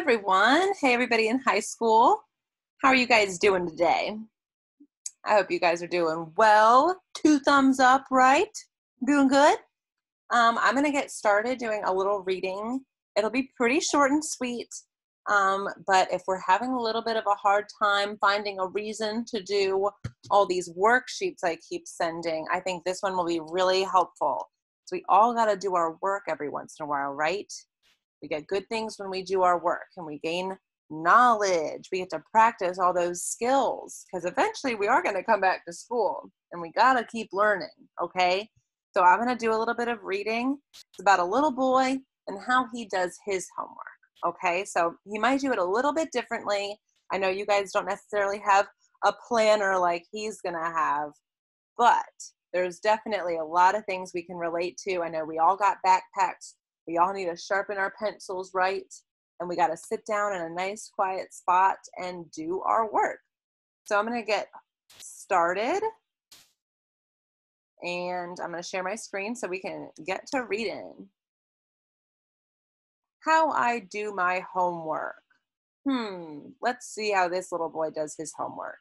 everyone. Hey, everybody in high school. How are you guys doing today? I hope you guys are doing well. Two thumbs up, right? Doing good? Um, I'm going to get started doing a little reading. It'll be pretty short and sweet, um, but if we're having a little bit of a hard time finding a reason to do all these worksheets I keep sending, I think this one will be really helpful. So we all got to do our work every once in a while, right? We get good things when we do our work and we gain knowledge. We get to practice all those skills because eventually we are going to come back to school and we got to keep learning, okay? So I'm going to do a little bit of reading. It's about a little boy and how he does his homework, okay? So he might do it a little bit differently. I know you guys don't necessarily have a planner like he's going to have, but there's definitely a lot of things we can relate to. I know we all got backpacks we all need to sharpen our pencils right, and we got to sit down in a nice quiet spot and do our work. So I'm going to get started and I'm going to share my screen so we can get to reading. How I do my homework. Hmm, let's see how this little boy does his homework.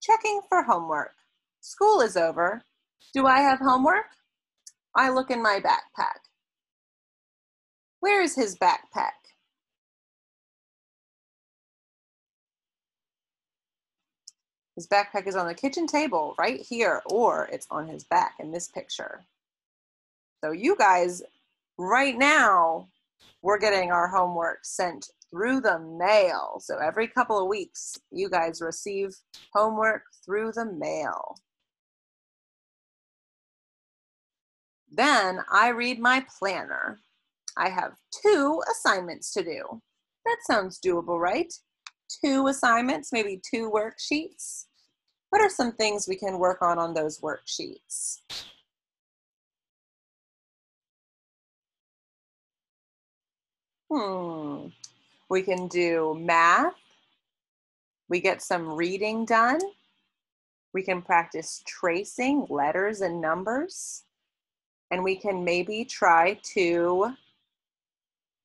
Checking for homework. School is over. Do I have homework? I look in my backpack. Where is his backpack? His backpack is on the kitchen table right here, or it's on his back in this picture. So you guys, right now, we're getting our homework sent through the mail. So every couple of weeks, you guys receive homework through the mail. Then I read my planner. I have two assignments to do. That sounds doable, right? Two assignments, maybe two worksheets. What are some things we can work on on those worksheets? Hmm, we can do math. We get some reading done. We can practice tracing letters and numbers. And we can maybe try to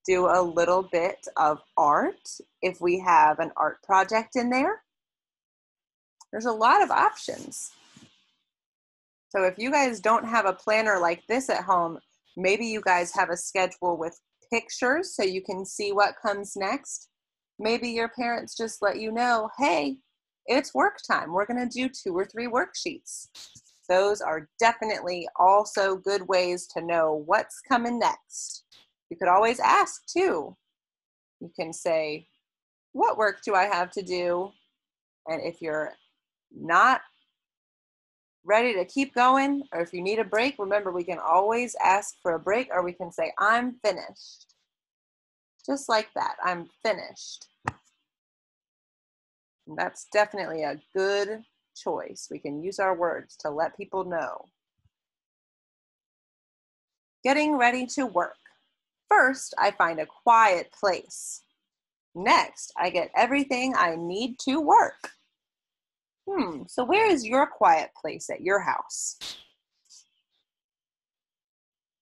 do a little bit of art if we have an art project in there. There's a lot of options. So if you guys don't have a planner like this at home, maybe you guys have a schedule with pictures so you can see what comes next. Maybe your parents just let you know, hey, it's work time. We're going to do two or three worksheets. Those are definitely also good ways to know what's coming next. You could always ask too. You can say, What work do I have to do? And if you're not ready to keep going, or if you need a break, remember we can always ask for a break or we can say, I'm finished. Just like that, I'm finished. And that's definitely a good choice. We can use our words to let people know. Getting ready to work. First, I find a quiet place. Next, I get everything I need to work. Hmm, so where is your quiet place at your house?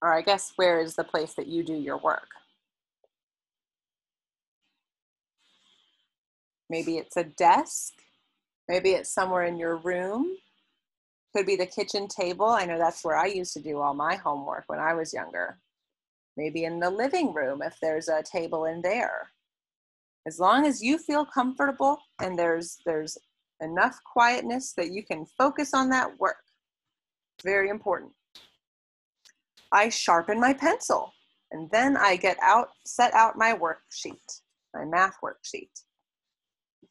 Or I guess where is the place that you do your work? Maybe it's a desk. Maybe it's somewhere in your room. Could be the kitchen table. I know that's where I used to do all my homework when I was younger maybe in the living room if there's a table in there. As long as you feel comfortable and there's there's enough quietness that you can focus on that work. Very important. I sharpen my pencil and then i get out set out my worksheet my math worksheet.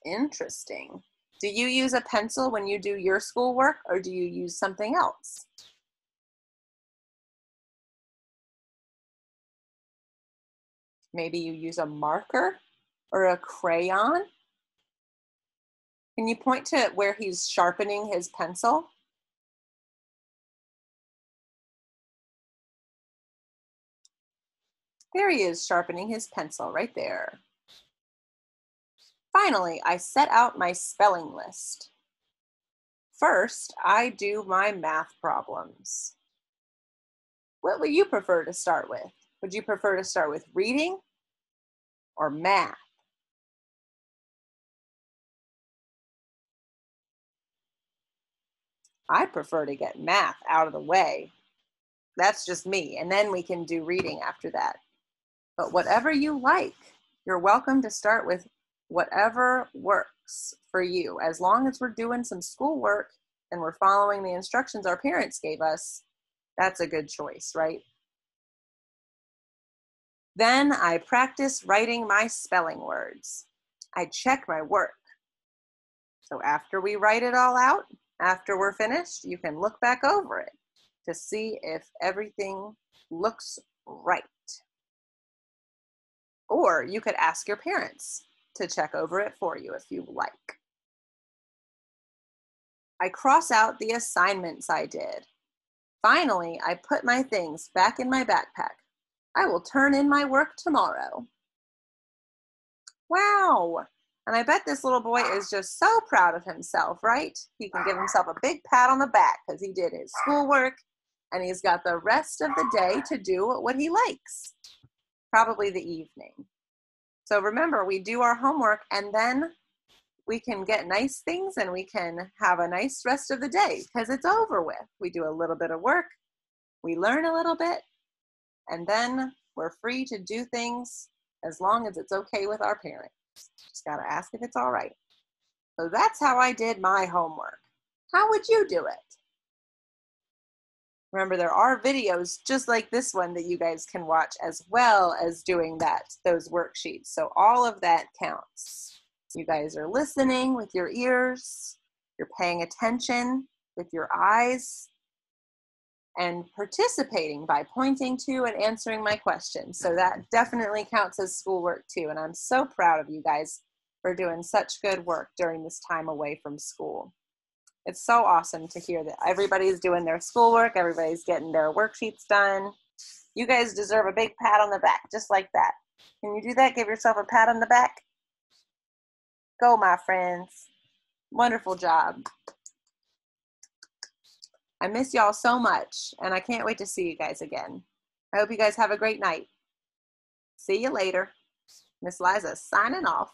Interesting. Do you use a pencil when you do your schoolwork or do you use something else Maybe you use a marker or a crayon. Can you point to where he's sharpening his pencil? There he is sharpening his pencil right there. Finally, I set out my spelling list. First, I do my math problems. What would you prefer to start with? Would you prefer to start with reading or math? I prefer to get math out of the way. That's just me. And then we can do reading after that. But whatever you like, you're welcome to start with whatever works for you. As long as we're doing some schoolwork and we're following the instructions our parents gave us, that's a good choice, right? Then I practice writing my spelling words. I check my work. So after we write it all out, after we're finished, you can look back over it to see if everything looks right. Or you could ask your parents to check over it for you if you like. I cross out the assignments I did. Finally, I put my things back in my backpack. I will turn in my work tomorrow. Wow, and I bet this little boy is just so proud of himself, right? He can give himself a big pat on the back because he did his schoolwork and he's got the rest of the day to do what he likes, probably the evening. So remember, we do our homework and then we can get nice things and we can have a nice rest of the day because it's over with. We do a little bit of work, we learn a little bit, and then we're free to do things as long as it's okay with our parents. Just got to ask if it's all right. So that's how I did my homework. How would you do it? Remember, there are videos just like this one that you guys can watch as well as doing that, those worksheets. So all of that counts. You guys are listening with your ears, you're paying attention with your eyes, and participating by pointing to and answering my questions. So that definitely counts as schoolwork too. And I'm so proud of you guys for doing such good work during this time away from school. It's so awesome to hear that everybody's doing their schoolwork, everybody's getting their worksheets done. You guys deserve a big pat on the back, just like that. Can you do that? Give yourself a pat on the back. Go, my friends. Wonderful job. I miss y'all so much, and I can't wait to see you guys again. I hope you guys have a great night. See you later. Miss Liza signing off.